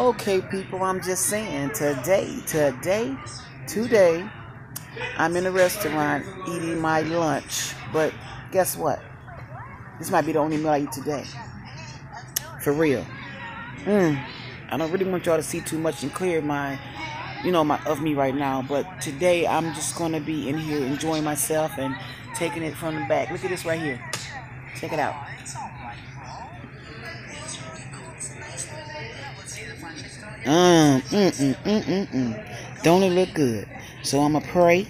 Okay, people, I'm just saying today, today, today, I'm in a restaurant eating my lunch. But guess what? This might be the only meal I eat today. For real. Mm. I don't really want y'all to see too much and clear my, you know, my of me right now. But today I'm just gonna be in here enjoying myself and taking it from the back. Look at this right here. Check it out. Mm, mm, mm, mm, mm, mm. Don't it look good? So I'm going to pray.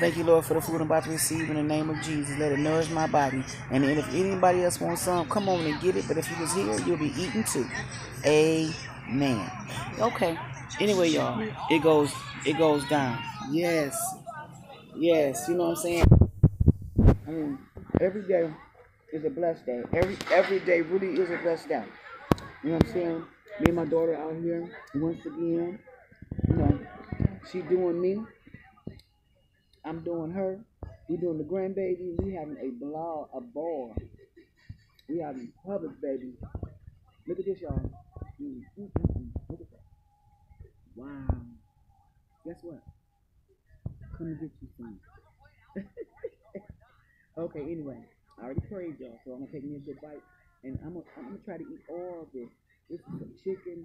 Thank you, Lord, for the food I'm about to receive in the name of Jesus. Let it nourish my body. And if anybody else wants some, come on and get it. But if you was here, you'll be eating too. Amen. Okay. Anyway, y'all, it goes it goes down. Yes. Yes. You know what I'm saying? I mean, every day is a blessed day. Every every day really is a blessed day. You know what I'm saying? Me and my daughter out here once again. You know, she doing me. I'm doing her. We doing the grandbaby. We having a ball, a ball. We having public baby. Look at this, y'all. Look at that. Wow. Guess what? Come and get you some. okay, anyway. I already prayed, y'all, so I'm gonna take me a good bite, and I'm gonna, I'm gonna try to eat all this. This is some chicken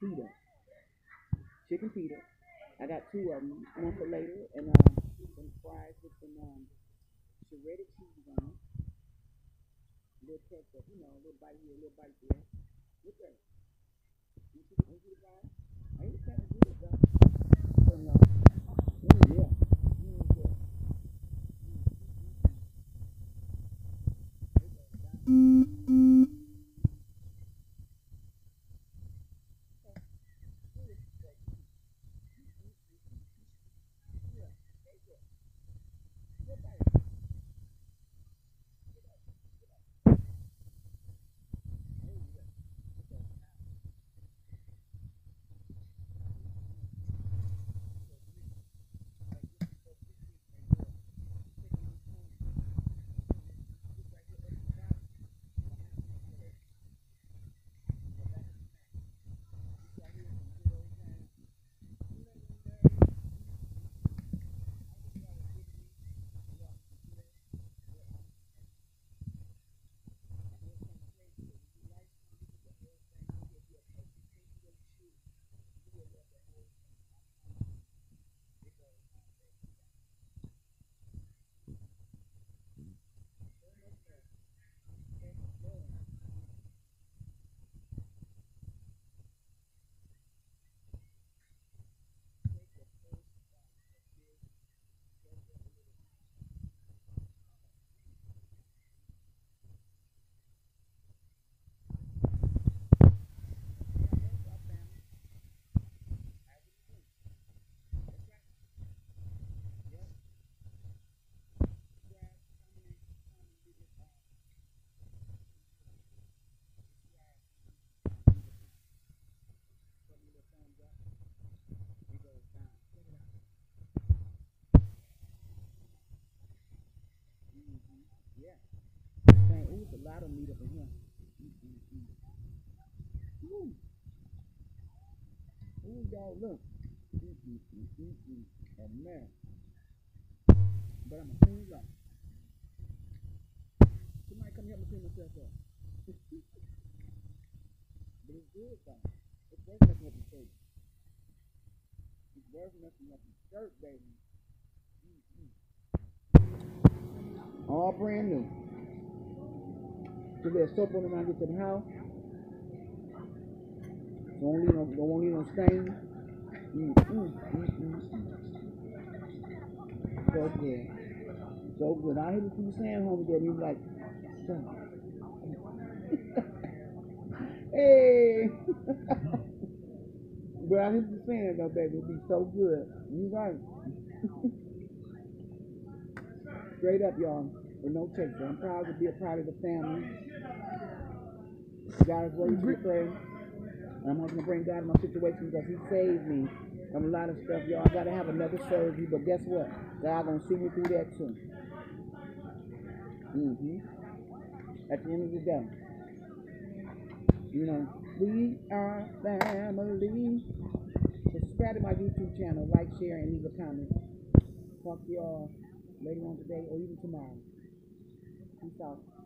pita. Chicken pita. I got two of them, one for later, and um, some fries with some um, shredded cheese on them. Little ketchup, you know, a little bite here, a little bite there. Look at it. Ooh, y'all, look. Man. But I'm to clean. Somebody come help me clean myself up. but it's good, though. It's worth messing up your shirt. It's worth messing up your shirt, baby. All brand new. Put that soap on them to the house. Don't leave no, don't leave no stains. Mm, mm, mm, mm. So good. So good. I hear what you saying, homie, that you like, hey. but I hear what you're saying, though, baby. It'd be so good. You right. Straight up, y'all. With no chaser. I'm proud to be a part of the family. God is worthy to be praised. And I'm going to bring God in my situation because He saved me from a lot of stuff, y'all. I got to have another surgery, but guess what? God going to see me through that too. Mm-hmm. At the end of the day. You know, we are family. Subscribe to my YouTube channel, like, share, and leave a comment. Talk to y'all later on today or even tomorrow. Peace out.